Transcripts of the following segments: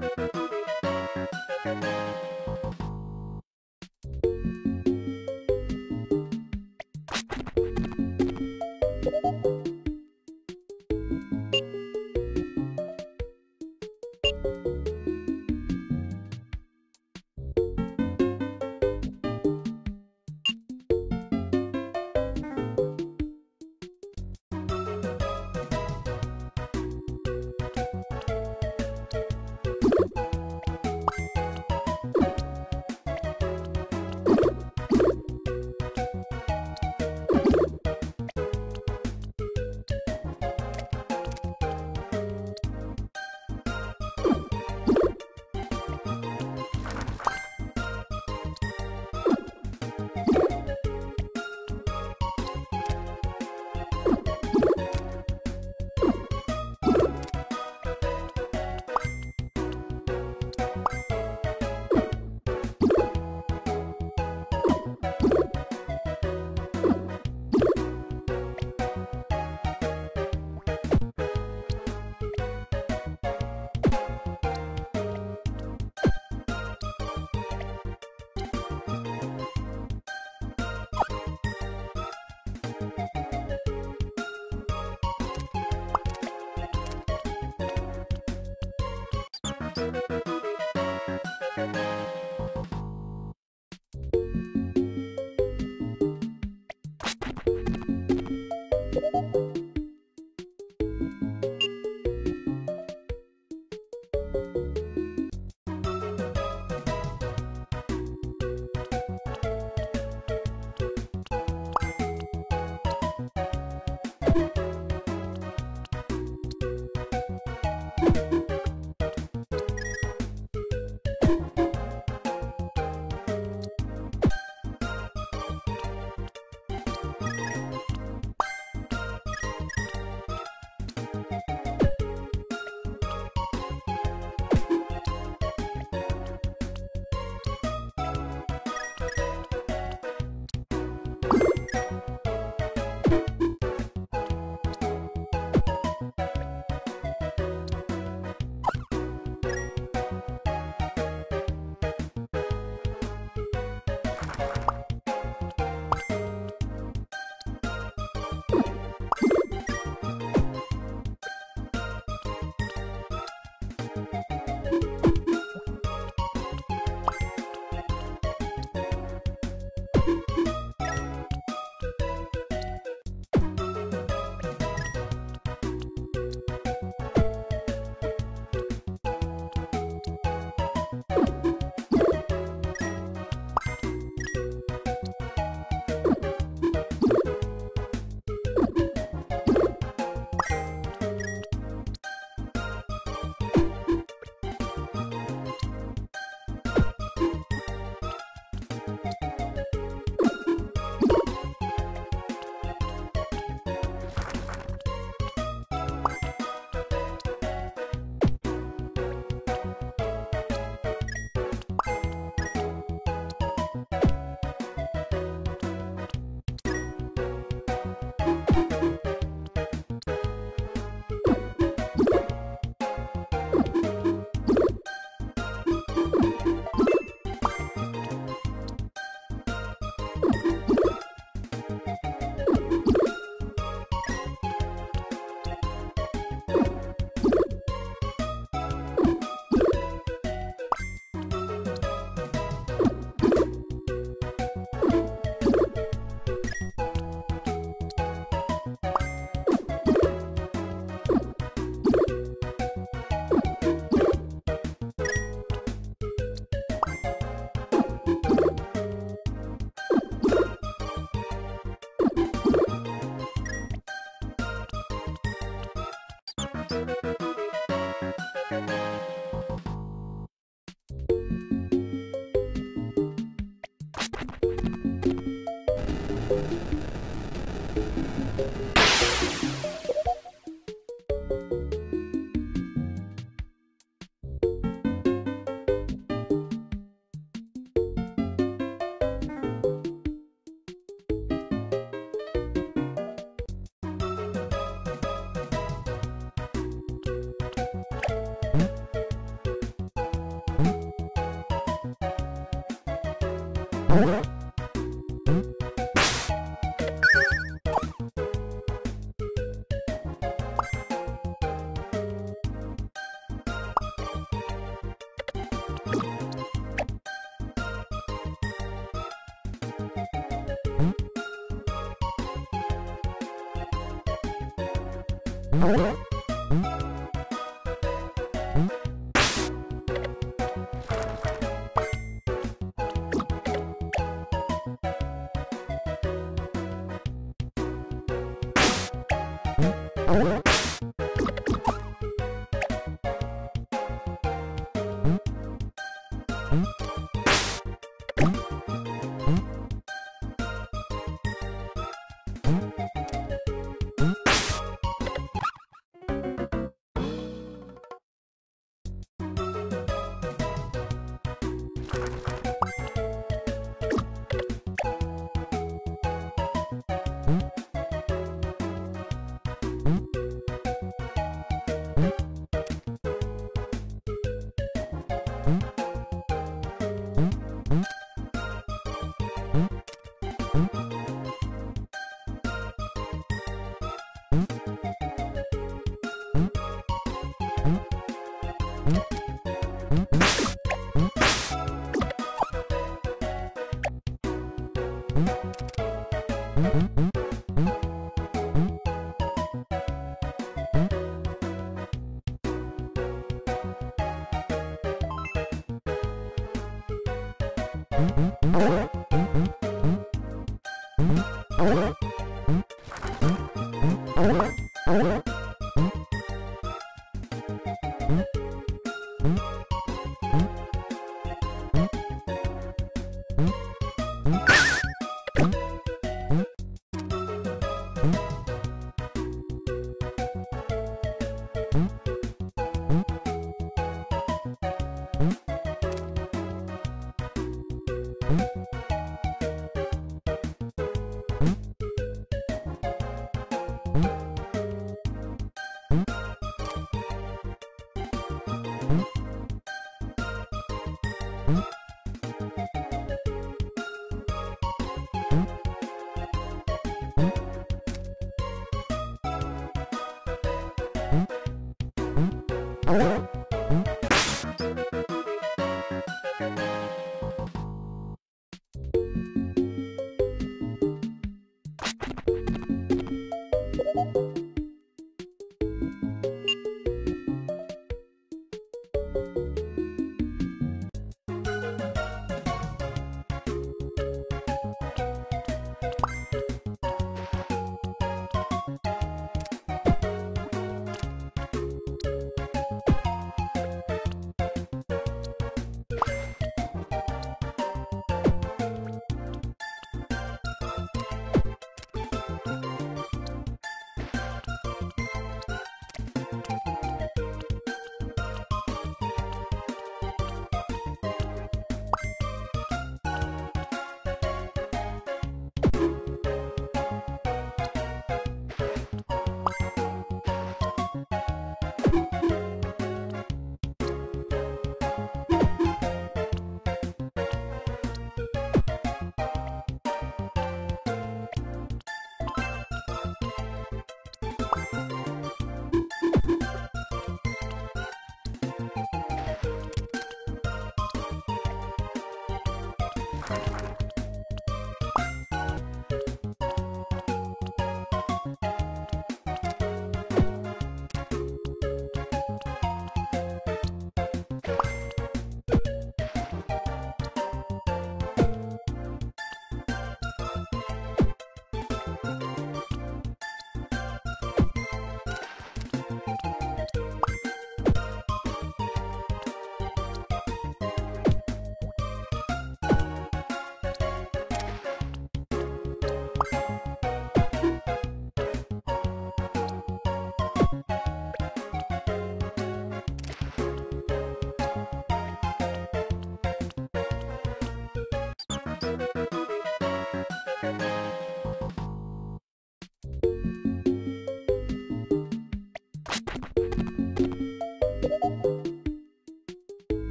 何? んん？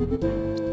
you